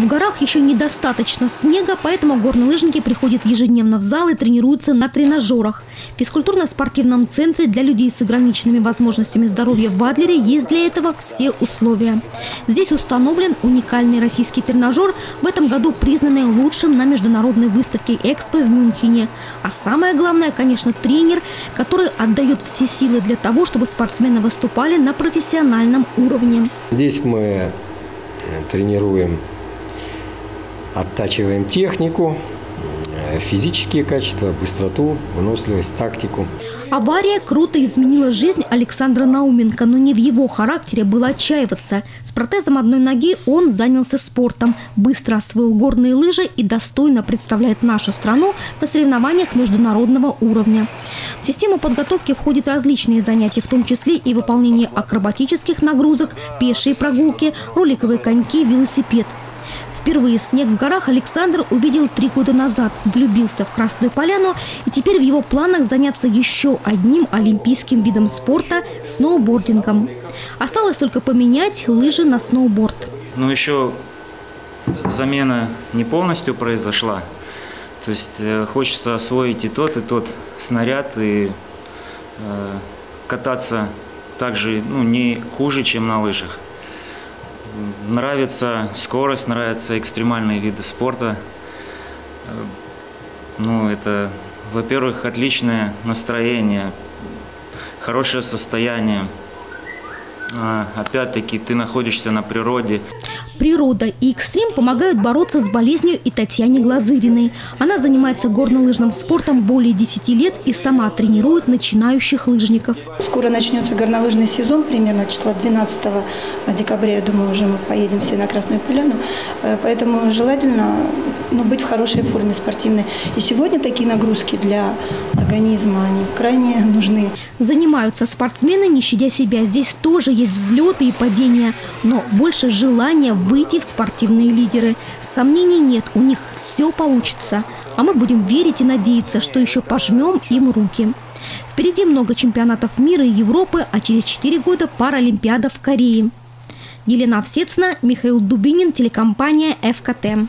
В горах еще недостаточно снега, поэтому горнолыжники приходят ежедневно в зал и тренируются на тренажерах. В физкультурно-спортивном центре для людей с ограниченными возможностями здоровья в Адлере есть для этого все условия. Здесь установлен уникальный российский тренажер, в этом году признанный лучшим на международной выставке «Экспо» в Мюнхене. А самое главное, конечно, тренер, который отдает все силы для того, чтобы спортсмены выступали на профессиональном уровне. Здесь мы тренируем оттачиваем технику, э, физические качества, быстроту, выносливость, тактику. Авария круто изменила жизнь Александра Науменко, но не в его характере было отчаиваться. С протезом одной ноги он занялся спортом, быстро освоил горные лыжи и достойно представляет нашу страну на соревнованиях международного уровня. В систему подготовки входят различные занятия, в том числе и выполнение акробатических нагрузок, пешие прогулки, роликовые коньки, велосипед – Впервые снег в горах Александр увидел три года назад, влюбился в Красную Поляну и теперь в его планах заняться еще одним олимпийским видом спорта – сноубордингом. Осталось только поменять лыжи на сноуборд. Ну еще замена не полностью произошла. То есть э, хочется освоить и тот, и тот снаряд, и э, кататься также ну, не хуже, чем на лыжах. Нравится скорость, нравятся экстремальные виды спорта. Ну, это, во-первых, отличное настроение, хорошее состояние. А, опять-таки, ты находишься на природе. Природа и экстрим помогают бороться с болезнью и Татьяне Глазыриной. Она занимается горнолыжным спортом более 10 лет и сама тренирует начинающих лыжников. Скоро начнется горнолыжный сезон, примерно числа 12 декабря, я думаю, уже мы поедем все на Красную Поляну. Э, поэтому желательно ну, быть в хорошей форме спортивной. И сегодня такие нагрузки для организма, они крайне нужны. Занимаются спортсмены, не щадя себя. Здесь тоже есть взлеты и падения, но больше желания выйти в спортивные лидеры. Сомнений нет, у них все получится. А мы будем верить и надеяться, что еще пожмем им руки. Впереди много чемпионатов мира и Европы, а через 4 года Паралимпиада в Корее. Елена Овсецна, Михаил Дубинин, телекомпания «ФКТ».